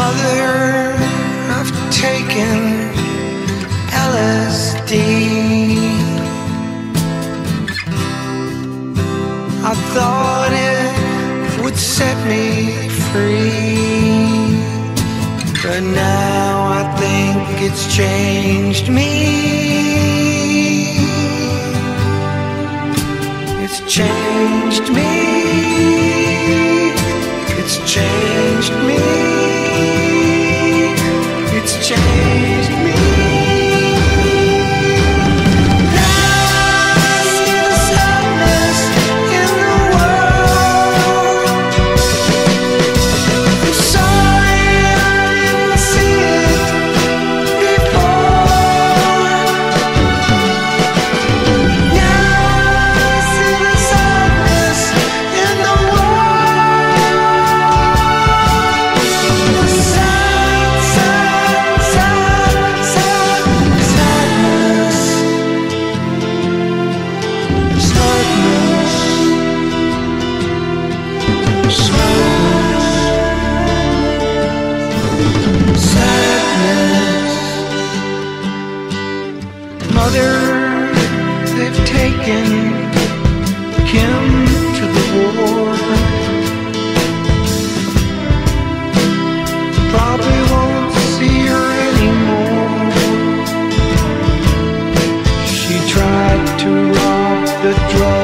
Mother, I've taken LSD. I thought it would set me free. But now I think it's changed me. It's changed me. Taken Kim to the war. Probably won't see her anymore. She tried to rob the drugstore.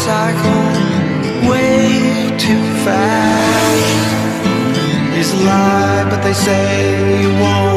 Motorcycle way too fast. He's alive, but they say. He won't